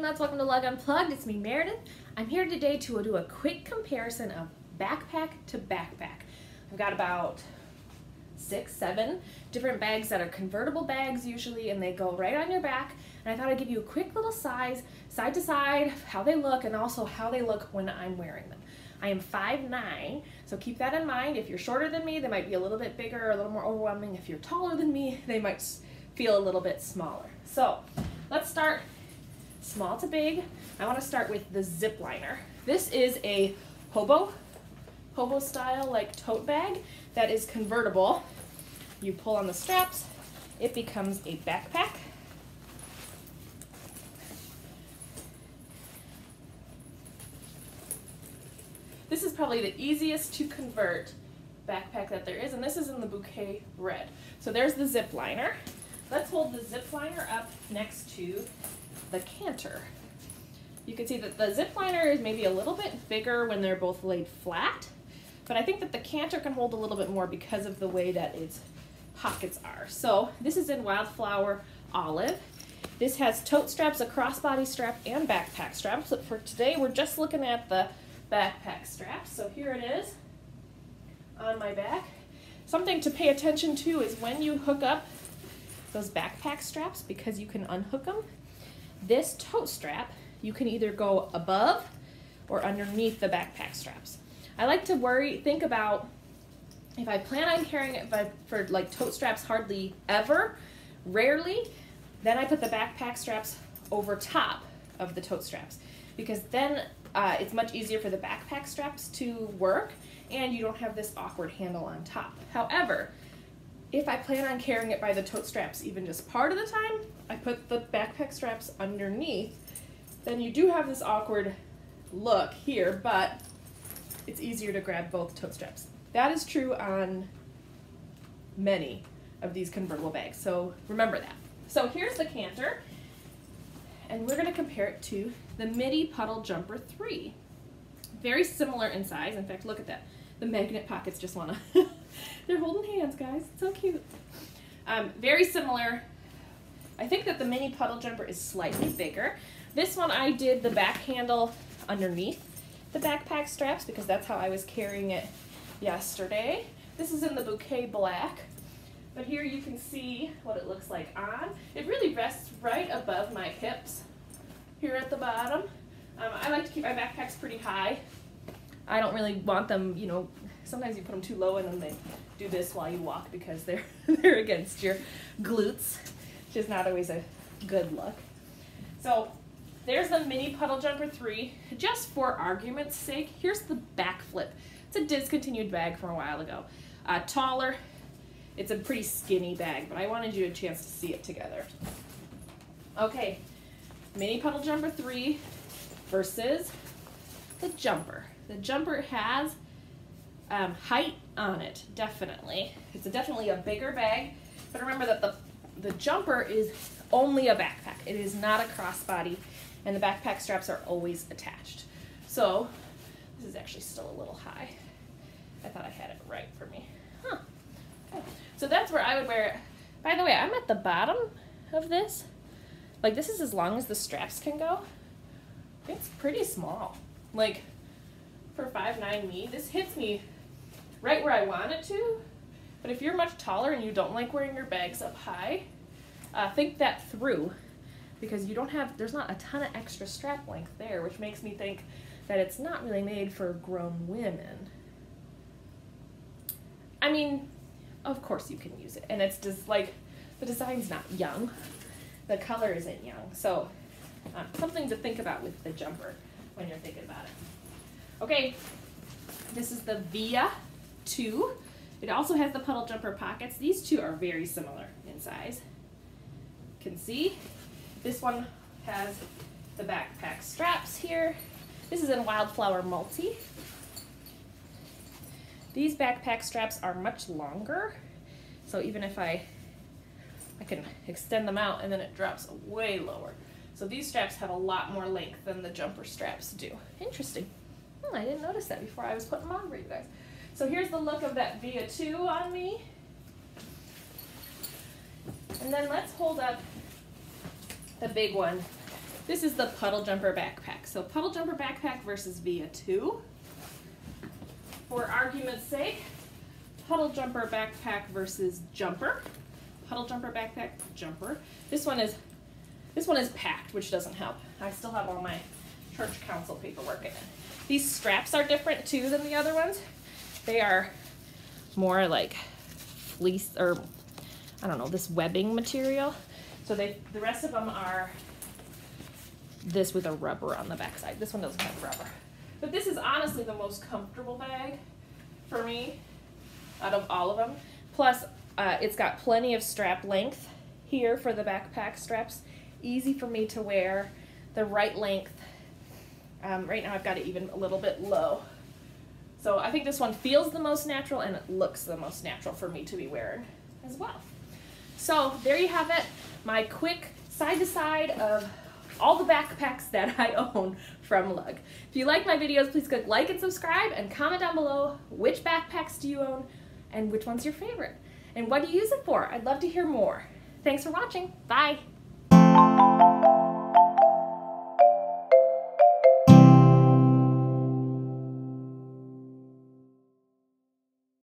and nuts, welcome to Lug Unplugged. It's me, Meredith. I'm here today to do a quick comparison of backpack to backpack. I've got about six, seven different bags that are convertible bags usually, and they go right on your back. And I thought I'd give you a quick little size, side to side, how they look, and also how they look when I'm wearing them. I am 5'9", so keep that in mind. If you're shorter than me, they might be a little bit bigger, or a little more overwhelming. If you're taller than me, they might feel a little bit smaller. So let's start small to big. I want to start with the zip liner. This is a hobo, hobo style like tote bag that is convertible. You pull on the straps, it becomes a backpack. This is probably the easiest to convert backpack that there is, and this is in the bouquet red. So there's the zip liner. Let's hold the zip liner up next to the canter. You can see that the zip liner is maybe a little bit bigger when they're both laid flat, but I think that the canter can hold a little bit more because of the way that its pockets are. So this is in Wildflower Olive. This has tote straps, a crossbody strap, and backpack straps. But for today, we're just looking at the backpack straps. So here it is on my back. Something to pay attention to is when you hook up those backpack straps, because you can unhook them, this tote strap, you can either go above or underneath the backpack straps. I like to worry, think about if I plan on carrying it for like tote straps hardly ever, rarely, then I put the backpack straps over top of the tote straps because then uh, it's much easier for the backpack straps to work and you don't have this awkward handle on top. However, if I plan on carrying it by the tote straps even just part of the time, I put the backpack straps underneath, then you do have this awkward look here, but it's easier to grab both tote straps. That is true on many of these convertible bags, so remember that. So here's the canter, and we're gonna compare it to the Midi Puddle Jumper 3. Very similar in size. In fact, look at that. The magnet pockets just wanna They're holding hands, guys. So cute. Um, very similar. I think that the mini puddle jumper is slightly bigger. This one I did the back handle underneath the backpack straps because that's how I was carrying it yesterday. This is in the bouquet black. But here you can see what it looks like on. It really rests right above my hips here at the bottom. Um, I like to keep my backpacks pretty high. I don't really want them, you know, sometimes you put them too low and then they do this while you walk because they're they're against your glutes, which is not always a good look. So there's the mini puddle jumper three. Just for argument's sake, here's the back flip. It's a discontinued bag from a while ago. Uh, taller, it's a pretty skinny bag, but I wanted you a chance to see it together. Okay, mini puddle jumper three versus the jumper. The jumper has um, height on it, definitely. It's a, definitely a bigger bag, but remember that the, the jumper is only a backpack. It is not a crossbody, and the backpack straps are always attached. So, this is actually still a little high. I thought I had it right for me. Huh. Okay. So that's where I would wear it. By the way, I'm at the bottom of this. Like, this is as long as the straps can go. It's pretty small. Like, for 5'9 me, this hits me right where I want it to. But if you're much taller and you don't like wearing your bags up high, uh, think that through because you don't have, there's not a ton of extra strap length there, which makes me think that it's not really made for grown women. I mean, of course you can use it. And it's just like, the design's not young. The color isn't young. So um, something to think about with the jumper when you're thinking about it. Okay, this is the Via 2. It also has the puddle jumper pockets. These two are very similar in size. You can see this one has the backpack straps here. This is in Wildflower Multi. These backpack straps are much longer, so even if I, I can extend them out and then it drops way lower. So these straps have a lot more length than the jumper straps do. Interesting. Hmm, I didn't notice that before I was putting them on for you guys. So here's the look of that Via 2 on me. And then let's hold up the big one This is the Puddle Jumper backpack. So Puddle Jumper backpack versus Via 2. For argument's sake, Puddle Jumper backpack versus Jumper. Puddle Jumper backpack, Jumper. This one is this one is packed, which doesn't help. I still have all my church council paperwork in it. These straps are different too than the other ones. They are more like fleece or I don't know, this webbing material. So they the rest of them are this with a rubber on the backside. This one doesn't have rubber. But this is honestly the most comfortable bag for me out of all of them. Plus, uh, it's got plenty of strap length here for the backpack straps. Easy for me to wear, the right length. Um, right now I've got it even a little bit low. So I think this one feels the most natural and it looks the most natural for me to be wearing as well. So there you have it, my quick side to side of all the backpacks that I own from Lug. If you like my videos, please click like and subscribe and comment down below which backpacks do you own and which one's your favorite and what do you use it for? I'd love to hear more. Thanks for watching. Bye you